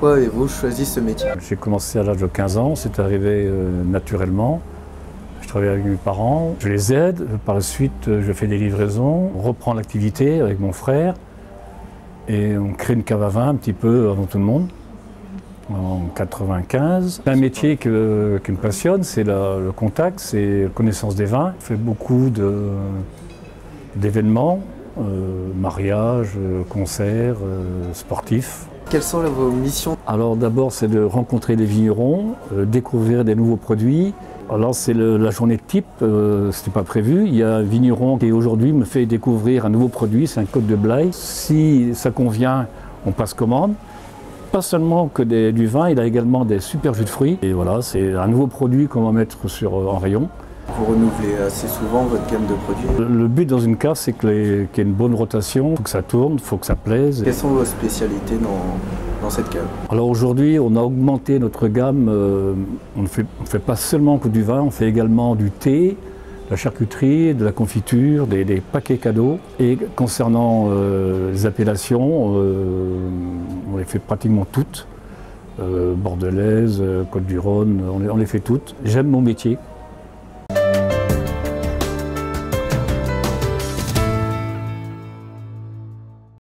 Pourquoi avez-vous choisi ce métier? J'ai commencé à l'âge de 15 ans, c'est arrivé euh, naturellement. Je travaille avec mes parents, je les aide, par la suite je fais des livraisons, on reprend l'activité avec mon frère et on crée une cave à vin un petit peu avant tout le monde en 95. Un métier qui me passionne, c'est le contact, c'est la connaissance des vins. Je fais beaucoup d'événements, euh, mariages, euh, concerts, euh, sportifs. Quelles sont vos missions Alors d'abord, c'est de rencontrer des vignerons, euh, découvrir des nouveaux produits. Alors c'est la journée type, euh, c'était pas prévu. Il y a un vigneron qui aujourd'hui me fait découvrir un nouveau produit, c'est un côte de Blaye. Si ça convient, on passe commande. Pas seulement que du vin, il a également des super jus de fruits. Et voilà, c'est un nouveau produit qu'on va mettre sur, euh, en rayon. Vous renouvelez assez souvent votre gamme de produits. Le but dans une cave, c'est qu'il y ait une bonne rotation, il faut que ça tourne, il faut que ça plaise. Quelles sont vos spécialités dans, dans cette cave Alors aujourd'hui, on a augmenté notre gamme. euh, on ne fait, on fait pas seulement que du vin, on fait également du thé, de la charcuterie, de la confiture, des, des paquets cadeaux. Et concernant euh, les appellations, euh, on les fait pratiquement toutes. Euh, Bordelaise, Côte-du-Rhône, on les, on les fait toutes. J'aime mon métier.